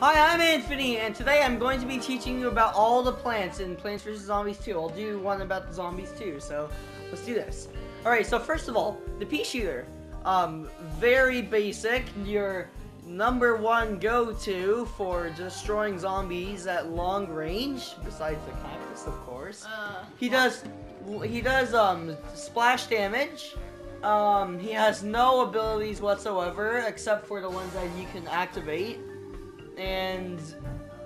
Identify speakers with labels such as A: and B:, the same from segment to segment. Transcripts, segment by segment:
A: Hi, I'm Anthony, and today I'm going to be teaching you about all the plants in Plants vs. Zombies 2. I'll do one about the zombies too, so let's do this. Alright, so first of all, the pea shooter. Um, very basic, your number one go-to for destroying zombies at long range, besides the cactus, of course.
B: Uh,
A: He does, he does, um, splash damage. Um, he has no abilities whatsoever, except for the ones that you can activate. And,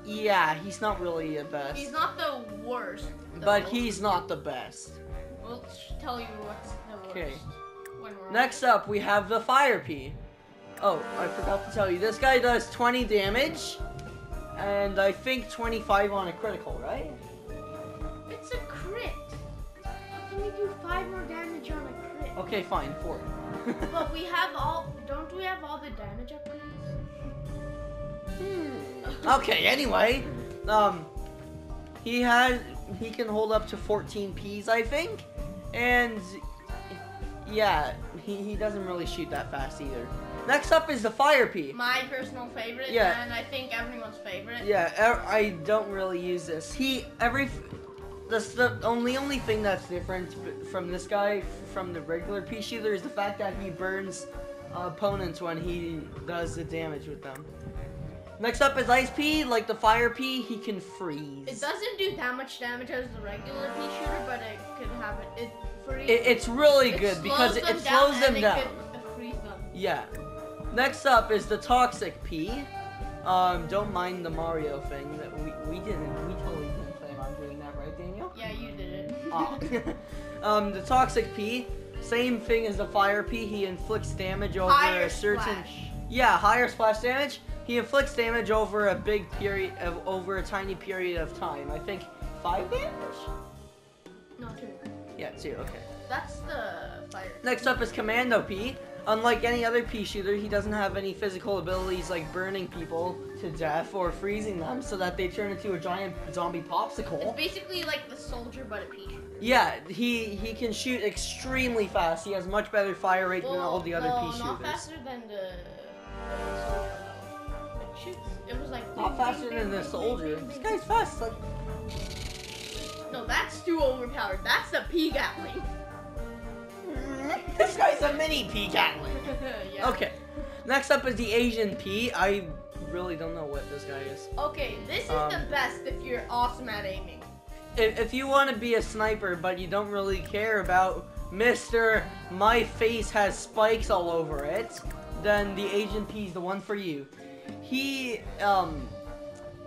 A: yeah, he's not really the best.
B: he's not the worst.
A: But he's not the best.
B: We'll tell you what's the worst.
A: Okay.
B: We're on.
A: Next up, we have the Fire Pea. Oh, I forgot to tell you. This guy does 20 damage. And I think 25 on a critical, right?
B: It's a crit. How can you do five more damage on a crit?
A: Okay, fine, 4.
B: But we have all. Don't we have all the damage upgrades?
A: Okay, anyway. Um, he has, he can hold up to 14 Ps, I think. And, yeah, he, he doesn't really shoot that fast either. Next up is the Fire Pea.
B: My personal favorite,
A: Yeah.
B: and I think everyone's favorite.
A: Yeah, er- I don't really use this. He every that's the only only thing that's different from this guy from the regular pea shooter is the fact that he burns opponents when he does the damage with them. Next up is ice pea, like the fire pea, he can freeze.
B: It doesn't do that much damage as the regular pea shooter, but it could have it. It.
A: It- it's really
B: it
A: good because it,
B: slows
A: it
B: them
A: slows
B: down
A: them down.
B: Could them.
A: Yeah. Next up is the toxic pea. Um, don't mind the Mario thing that we we didn't we totally didn't plan on doing that, right, Daniel?
B: Yeah, you did it.
A: Oh. um, the toxic pea, same thing as the fire pea. He inflicts damage over
B: Higher
A: a certain.
B: splash.
A: Yeah, higher splash damage. He inflicts damage over a big period of over a tiny period of time. I think five damage.
B: No, two.
A: Yeah, two. Okay.
B: That's the fire.
A: Next up is Commando Pea. Unlike any other pea shooter, he doesn't have any physical abilities like burning people to death or freezing them so that they turn into a giant zombie
B: It's
A: popsicle.
B: basically like the soldier, but a pea shooter.
A: Yeah, he he can shoot extremely fast. He has much better fire rate than all the other
B: well,
A: pea
B: not
A: shooters.
B: faster than the, the soldier It was like.
A: Not faster than the soldier. This guy's fast. Like,
B: No, that's too overpowered. That's the pea gatling.
A: this guy's a mini pea gatling.
B: yeah.
A: Okay. Next up is the Asian pea. I really don't know what this guy is.
B: Okay, this is
A: Um,
B: the best if you're awesome at aiming.
A: if, if you want to be a sniper but you don't really care about Mr. My face has spikes all over it, then the Asian P is the one for you. He um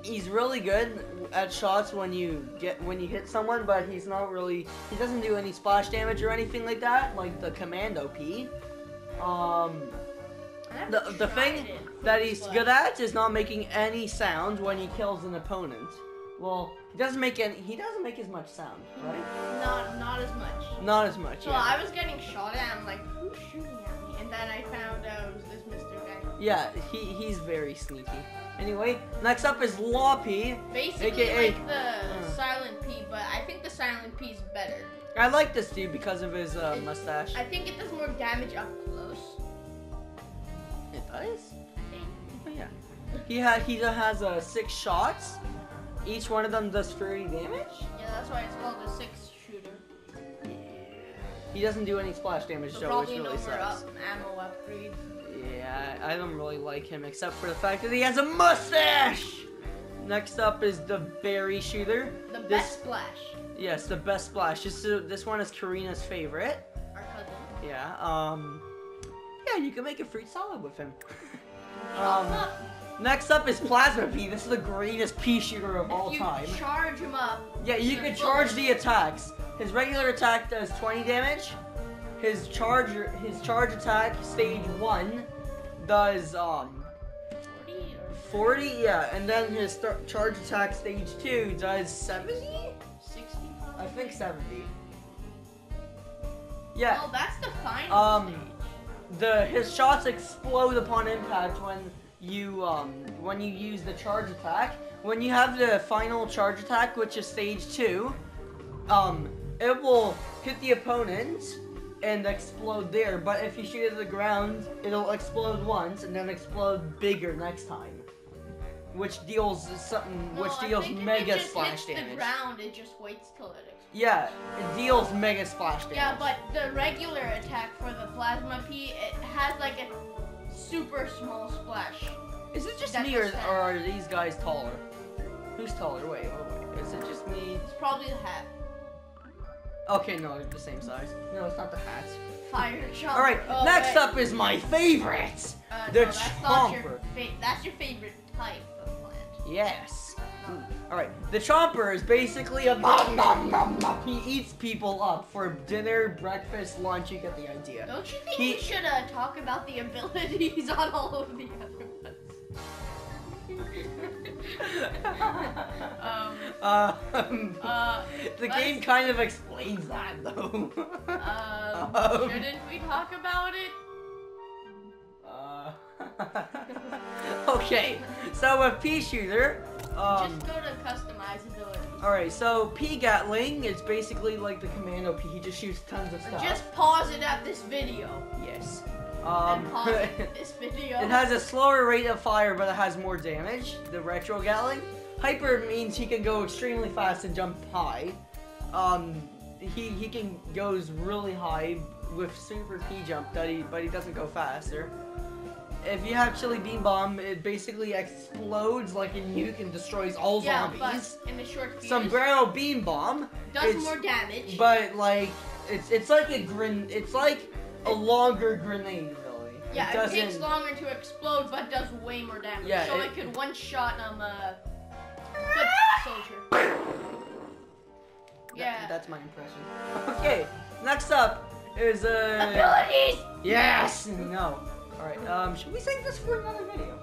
A: he's really good at shots when you get when you hit someone, but he's not really he doesn't do any splash damage or anything like that, like the Commando Pea. Um the, the thing that he's good at is not making any sound when he kills an opponent. Well, he doesn't make any. He doesn't make as much sound, right?
B: Not not as much.
A: Not as much.
B: Well,
A: Yeah.
B: I was getting shot at. I'm like, who's shooting at me? And then I found out it was this Mr.
A: Yeah, he he's very sneaky. Anyway, next up is Law Pea.
B: Basically
A: AKA
B: like the
A: uh.
B: silent P, but I think the silent P is better.
A: I like this dude because of his uh, mustache.
B: I think it does more damage up close.
A: It does.
B: I think.
A: Oh yeah. He had he has uh, six shots. Each one of them does 30 damage.
B: Yeah, that's why it's called a six shooter.
A: He doesn't do any splash damage
B: So
A: which
B: probably
A: really
B: no more
A: sucks.
B: up ammo upgrades.
A: I don't really like him except for the fact that he has a mustache. Next up is the berry shooter.
B: The
A: This-
B: best splash.
A: Yes, the best splash. This this one is Karina's favorite.
B: Our cousin.
A: Yeah. Um. Yeah, you can make a fruit salad with him. Um. Next up is Plasma Pea. This is the greatest pea shooter of all
B: you
A: time.
B: charge him up.
A: Yeah, you can charge the attacks. His regular attack does 20 damage. His charge his charge attack stage one does um
B: 40
A: 40. Yeah, and then his charge attack stage two does 70.
B: 60
A: I think 70. Yeah.
B: Oh, that's the final
A: Um,
B: stage.
A: the his shots explode upon impact when you um when you use the charge attack. When you have the final charge attack, which is stage two, um, it will hit the opponent and explode there. But if you shoot it at the ground, it'll explode once and then explode bigger next time. which deals something,
B: No,
A: which deals mega
B: it just
A: splash
B: hits the
A: damage.
B: ground, it just waits till it explodes.
A: Yeah, it deals mega splash damage.
B: Yeah, but the regular attack for the plasma Pea, it has like a super small splash.
A: is it just
B: that's
A: me or, or are these guys taller? Who's taller? Wait, wait, wait. Is it just me?
B: It's probably the hat.
A: Okay, no, they're the same size. No, it's not the hats.
B: Fire chomper.
A: All right,
B: Oh,
A: next
B: wait.
A: up is my favorite.
B: Uh,
A: the
B: no, that's your
A: chomper.
B: fa- That's your favorite type of plant.
A: Yes. All right, the chomper is basically a nom, nom, nom, nom. He eats people up for dinner, breakfast, lunch. You get the idea.
B: Don't you think
A: He-
B: we should uh, talk about the abilities on all of the other ones? Um,
A: Um,
B: uh,
A: the game kind of explains that though.
B: um,
A: Um,
B: shouldn't we talk about it?
A: Uh, okay, so with Pea Shooter, um,
B: Just go to customize abilities.
A: alright, so Pea Gatling is basically like the Commando Pea. He just shoots tons of stuff.
B: Just pause it at this video.
A: yes. Um,
B: it this video.
A: It has a slower rate of fire, but it has more damage. The retro Gatling. Hyper means he can go extremely fast and jump high. Um, he he can goes really high with super Pea jump, that he but he doesn't go faster. If you have Chili Bean Bomb, it basically explodes like a nuke and destroys all
B: yeah,
A: zombies.
B: but in the short fuse,
A: Sombrero Bean Bomb,
B: does more damage.
A: but like it's it's like a grin. it's like a longer grenade really.
B: yeah, it,
A: doesn't.
B: takes longer to explode, but does way more damage.
A: Yeah,
B: so
A: it-
B: it, could one shot um uh, foot soldier.
A: That-
B: Yeah.
A: that's my impression. Okay, next up is uh.
B: Abilities.
A: Yes. No. All right. Um, should we save this for another video?